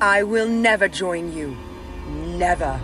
I will never join you. Never.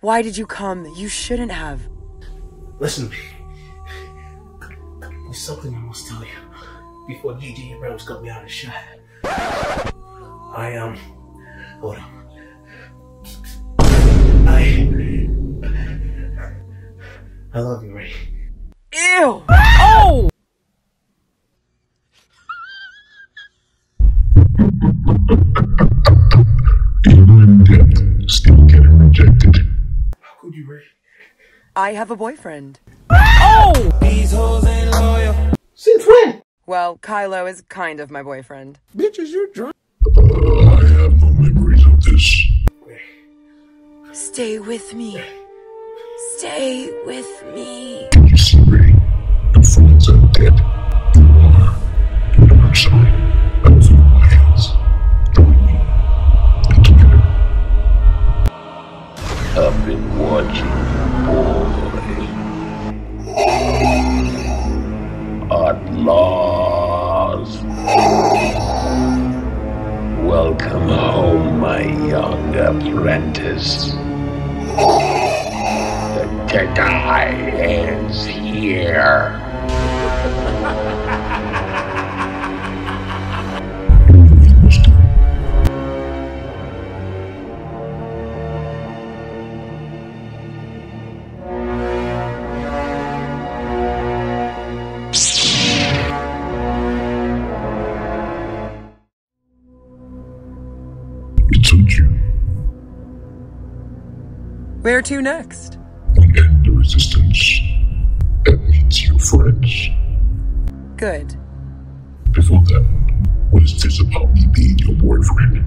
Why did you come? You shouldn't have. Listen to me. There's something I must tell you before JJ Abrams got me out of shot. I, um, hold on. I, I love you, Rey. I have a boyfriend. Oh! Since when? Well, Kylo is kind of my boyfriend. Bitches, you're drunk. Uh, I have no memories of this. Stay with me. Stay with me. Can you see, Rey? Your friends are dead. Young apprentice. The Jedi ends here. Where to next? We end the resistance. That means your friends. Good. Before that, what is this about me being your boyfriend?